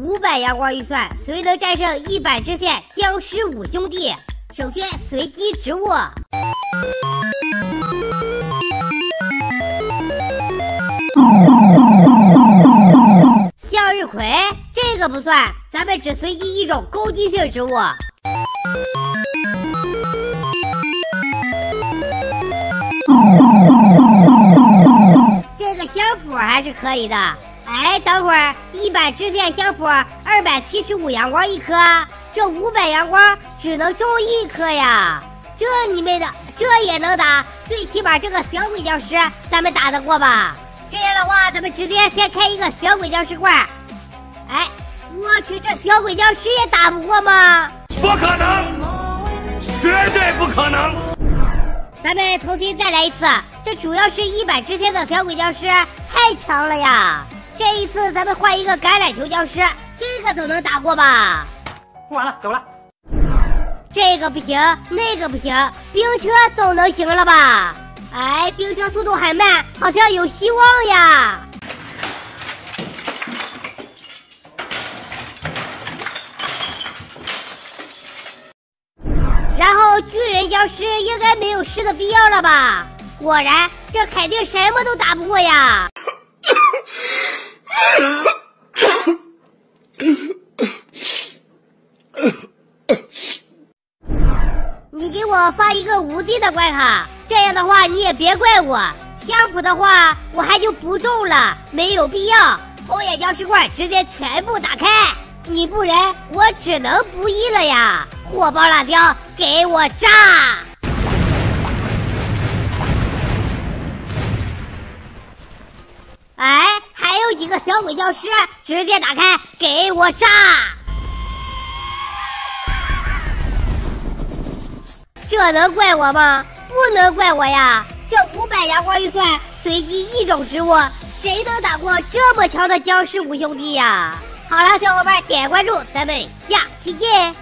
五百阳光预算，谁能战胜一百支线僵尸五兄弟？首先随机植物，向日葵这个不算，咱们只随机一种攻击性植物。这个香蒲还是可以的。哎，等会儿一百支线香火，二百七十五阳光一颗，这五百阳光只能种一颗呀！这你妹的，这也能打？最起码这个小鬼僵尸咱们打得过吧？这样的话，咱们直接先开一个小鬼僵尸罐。哎，我去，这小鬼僵尸也打不过吗？不可能，绝对不可能！咱们重新再来一次，这主要是一百支线的小鬼僵尸太强了呀！这一次咱们换一个橄榄球僵尸，这个总能打过吧？完了，走了。这个不行，那个不行，冰车总能行了吧？哎，冰车速度很慢，好像有希望呀。然后巨人僵尸应该没有试的必要了吧？果然，这肯定什么都打不过呀。你给我发一个无敌的怪卡，这样的话你也别怪我。香普的话我还就不中了，没有必要。红眼僵尸怪直接全部打开，你不仁，我只能不义了呀！火爆辣椒，给我炸！哎，还有几个小鬼僵尸，直接打开，给我炸！这能怪我吗？不能怪我呀！这五百阳光预算，随机一种植物，谁能打过这么强的僵尸五兄弟呀？好了，小伙伴点关注，咱们下期见。